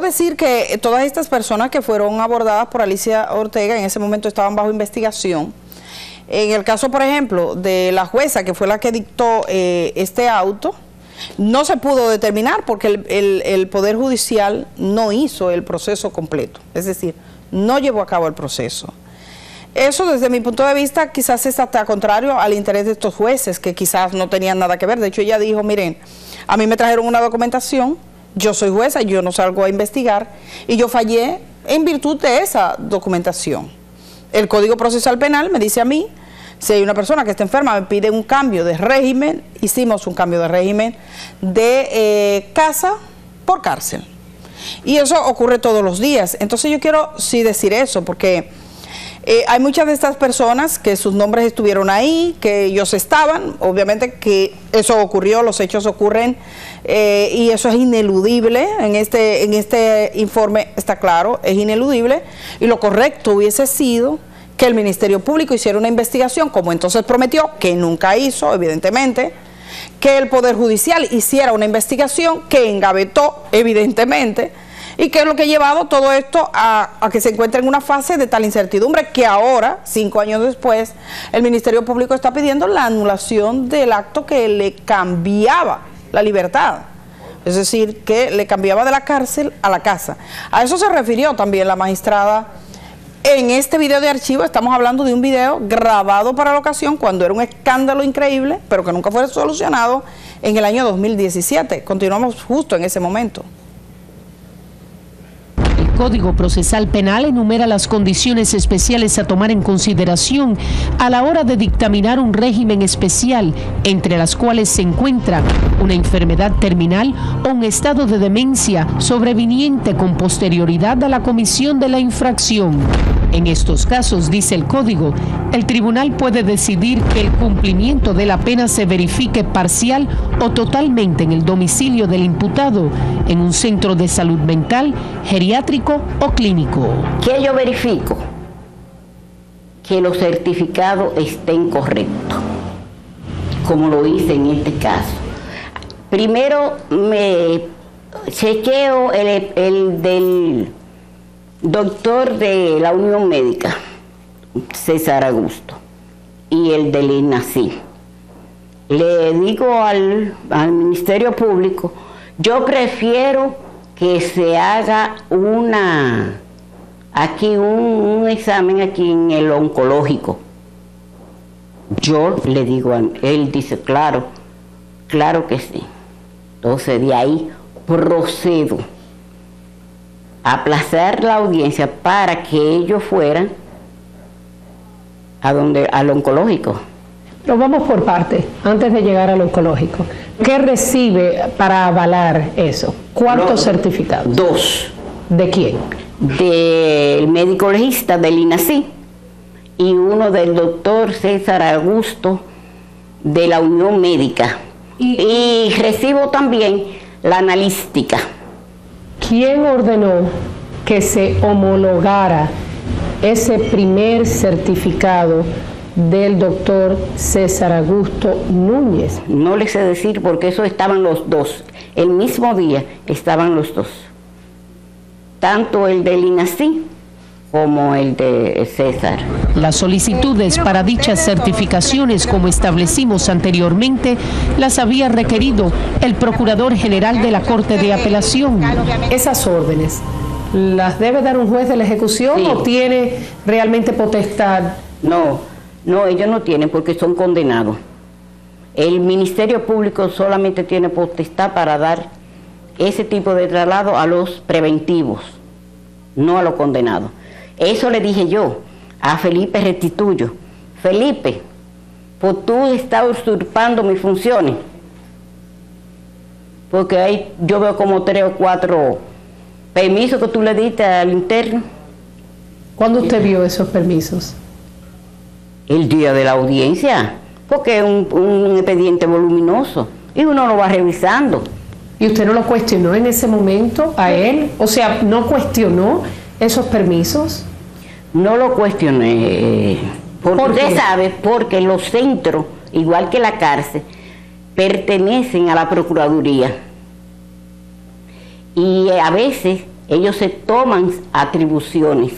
decir que todas estas personas que fueron abordadas por Alicia Ortega en ese momento estaban bajo investigación. En el caso, por ejemplo, de la jueza que fue la que dictó eh, este auto, no se pudo determinar porque el, Poder Judicial no hizo el proceso completo, es decir, no llevó a cabo el proceso. Eso desde mi punto de vista quizás es hasta contrario al interés de estos jueces que quizás no tenían nada que ver. De hecho ella dijo, miren, a mí me trajeron una documentación, yo soy jueza, yo no salgo a investigar y yo fallé en virtud de esa documentación. El Código Procesal Penal me dice a mí si hay una persona que está enferma, me pide un cambio de régimen, hicimos un cambio de régimen de eh, casa por cárcel. Y eso ocurre todos los días. Entonces yo quiero sí decir eso, porque eh, hay muchas de estas personas que sus nombres estuvieron ahí, que ellos estaban, obviamente que eso ocurrió, los hechos ocurren eh, y eso es ineludible, en este, en este informe está claro, es ineludible, y lo correcto hubiese sido que el Ministerio Público hiciera una investigación, como entonces prometió, que nunca hizo, evidentemente, que el Poder Judicial hiciera una investigación que engavetó, evidentemente, y que es lo que ha llevado todo esto a, que se encuentre en una fase de tal incertidumbre que ahora, cinco años después, el Ministerio Público está pidiendo la anulación del acto que le cambiaba la libertad. Es decir, que le cambiaba de la cárcel a la casa. A eso se refirió también la magistrada en este video de archivo estamos hablando de un video grabado para la ocasión cuando era un escándalo increíble, pero que nunca fue solucionado en el año 2017. Continuamos justo en ese momento. Código Procesal Penal enumera las condiciones especiales a tomar en consideración a la hora de dictaminar un régimen especial, entre las cuales se encuentra una enfermedad terminal o un estado de demencia sobreviniente con posterioridad a la comisión de la infracción. En estos casos, dice el Código, el tribunal puede decidir que el cumplimiento de la pena se verifique parcial o totalmente en el domicilio del imputado, en un centro de salud mental, geriátrico, o clínico. ¿Qué yo verifico? Que los certificados estén correctos, como lo hice en este caso. Primero me chequeo el, el del doctor de la Unión Médica, César Augusto, y el del INACI. Le digo al, al Ministerio Público, yo prefiero que se haga una, aquí un, examen aquí en el oncológico. Yo le digo a él, dice, claro, claro que sí. Entonces de ahí procedo aplazar la audiencia para que ellos fueran a donde, al oncológico. Pero vamos por parte, antes de llegar al oncológico. ¿Qué recibe para avalar eso? ¿Cuántos certificados? Dos. ¿De quién? Del médico legista del INACI y uno del doctor César Augusto de la Unión Médica. Y, recibo también la analística. ¿Quién ordenó que se homologara ese primer certificado del doctor César Augusto Núñez. No le sé decir porque eso estaban los dos. El mismo día estaban los dos. Tanto el del INACI como el de César. Las solicitudes para dichas certificaciones, como establecimos anteriormente, las había requerido el Procurador General de la Corte de Apelación. Esas órdenes, ¿las debe dar un juez de la ejecución o tiene realmente potestad? No, no, ellos no tienen porque son condenados. El Ministerio Público solamente tiene potestad para dar ese tipo de traslado a los preventivos, no a los condenados. Eso le dije yo a Felipe Restituyo. Felipe, pues tú estás usurpando mis funciones. Porque ahí yo veo como tres o cuatro permisos que tú le diste al interno. ¿Cuándo usted vio esos permisos? el día de la audiencia, porque es un, expediente voluminoso y uno lo va revisando. ¿Y usted no lo cuestionó en ese momento a él? O sea, ¿no cuestionó esos permisos? No lo cuestioné. Porque ¿Por usted sabe, porque los centros, igual que la cárcel, pertenecen a la Procuraduría. Y a veces ellos se toman atribuciones.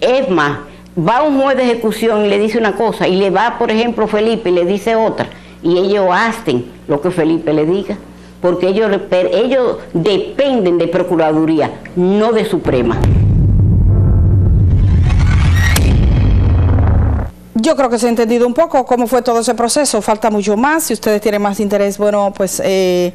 Es más, va un juez de ejecución y le dice una cosa, y le va, por ejemplo, Felipe y le dice otra, y ellos hacen lo que Felipe le diga, porque ellos, ellos dependen de Procuraduría, no de Suprema. Yo creo que se ha entendido un poco cómo fue todo ese proceso, falta mucho más, si ustedes tienen más interés, bueno, pues eh,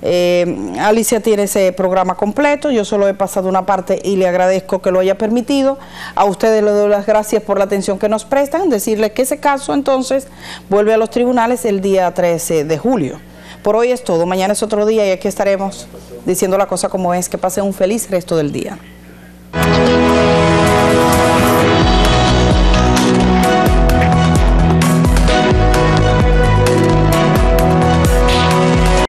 eh, Alicia tiene ese programa completo, yo solo he pasado una parte y le agradezco que lo haya permitido, a ustedes le doy las gracias por la atención que nos prestan, decirles que ese caso entonces vuelve a los tribunales el día 13 de julio. Por hoy es todo, mañana es otro día y aquí estaremos diciendo la cosa como es, que pasen un feliz resto del día.